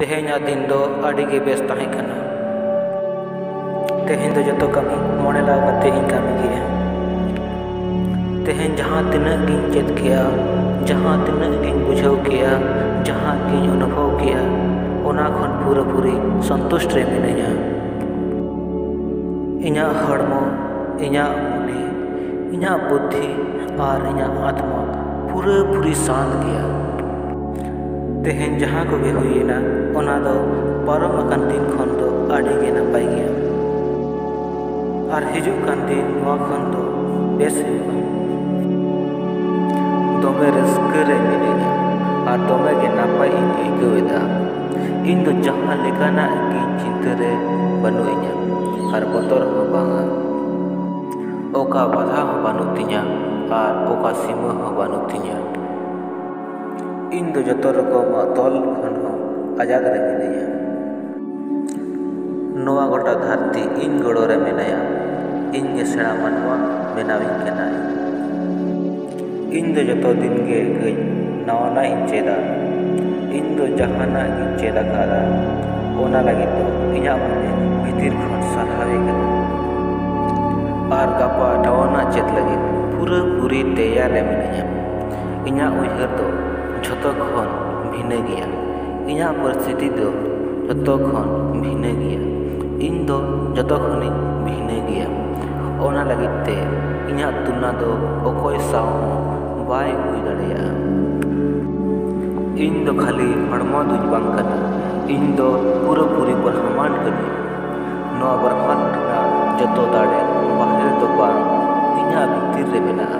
तेहेना दिन दो अड़ी बेस तेहेन तो जो कमी, मोने लगाते ही कमी गए तेहेन जहाँ तक चेत के जहाँ तक बुझे के जहाँ तीन अनुभव के पूरा पूरी सन्तुष्ट मिना इमो इन बुद्धि, और इन आत्मा पूरा पूरी शांत गया तेहेन जहाँ को भी हुईना ओना दो पारम अकन दिन खन दो आड़ी गे नपाय गया और हिजुक कन दिन नवा खन दो बेस दमे रस्के रे मिनेगा और दमे गे नपाय इन आइकवेदा इन दो जहाँ लेकाना की चिंता रे बनु इኛ और बतर हो बांगा। ओका बाधा बानु सीमा हो इन दो जो रकम तल खन आज़ाद नोआ गोटा धरती इन गड़ो रे मिनाया इन सेड़ा मनवा बनाविन इन दो जो दिन गई नवाना चेदा इन दो जहाना चेदा तो मने भीतर खन और गपा नवाना चेत लगी, पूरा पूरी तैयार मिनाया इया उहर दो ᱡᱷᱚᱛᱚ ᱠᱷᱚᱱ ᱵᱷᱤᱱᱟᱹ ᱜᱮᱭᱟ ᱤᱧᱟᱹᱜ ᱯᱚᱨᱤᱥᱛᱷᱤᱛᱤ ᱫᱚ ᱡᱷᱚᱛᱚ ᱠᱷᱚᱱ ᱵᱷᱤᱱᱟᱹ ᱜᱮᱭᱟ ᱤᱧ ᱫᱚ ᱡᱷᱚᱛᱚ ᱠᱷᱚᱱᱤᱧ ᱵᱷᱤᱱᱟᱹ ᱜᱮᱭᱟ ᱚᱱᱟ ᱞᱟᱹᱜᱤᱫ ᱛᱮ ᱤᱧᱟᱹᱜ ᱛᱩᱞᱚᱱᱟ ᱫᱚ ᱚᱠᱚᱭ ᱥᱟᱶ ᱦᱚᱸ ᱵᱟᱭ ᱦᱩᱭ ᱫᱟᱲᱮᱭᱟᱜᱼᱟ ᱤᱧ ᱫᱚ ᱠᱷᱟᱹᱞᱤ ᱦᱚᱲᱢᱚ ᱫᱩᱧ ᱵᱟᱝ ᱠᱟᱱᱟ ᱤᱧ ᱫᱚ ᱯᱩᱨᱟᱹ ᱯᱩᱨᱤ ᱵᱨᱟᱦᱢᱟᱱᱰ ᱠᱟᱹᱱᱟᱹᱧ ᱱᱚᱣᱟ ᱵᱨᱟᱦᱢᱟᱱᱰ ᱨᱮᱱᱟᱜ ᱡᱚᱛᱚ ᱫᱟᱲᱮ ᱵᱟᱦᱨᱮ ᱫᱚ ᱵᱟᱝ ᱤᱧᱟᱹᱜ ᱵᱷᱤᱛᱤᱨ ᱨᱮ ᱢᱮᱱᱟᱜᱼᱟ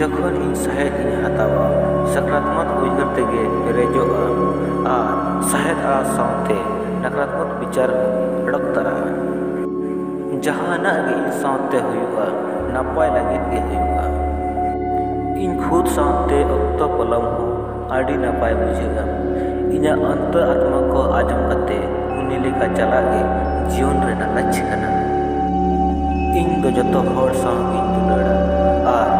जखन इन शहद इन हतावा सकारात्मक उजगर तेगे रेजोगा और शहद नकारात्मक विचार लड़कता जहाँ इन सौते हुआ नपाय लगे इन खुद सौते अक्त पलम हो नपाय बुझेगा इन अंत आत्मा को आज़म करते उनका चला के जीवन लक्ष्य इन जो हर सौ दुलड़ा और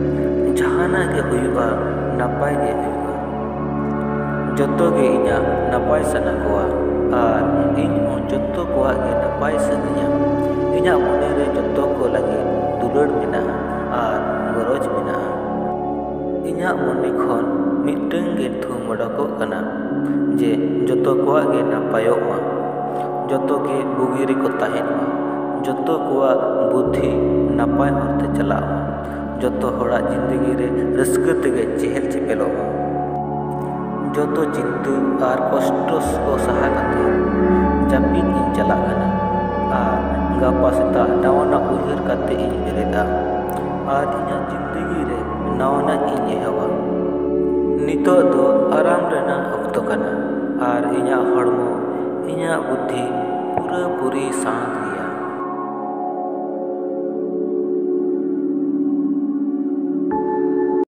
गे नपाया नपाय नपाय सना और इन कोआ गे नपाय इना मने जतो को लगे दुलड़ मेना और गरज मेना इना मने गे थुम मडको कना जे जतो कोआ गे नपायो मा जतो गे कोआ बुद्धि नपाय होते चला होड़ा ज़िंदगी रे रस्क तेगे चेहल चेपेलो जतो चिंतु और कष्ट को सहा करते जापिन इन चला कना और गापा सेता नवाना उहर करते इन बेरेदा और इना ज़िंदगी रे नवाना इन एहवा नितो दो आराम रेना अक्तो कना और इना हड़मो इना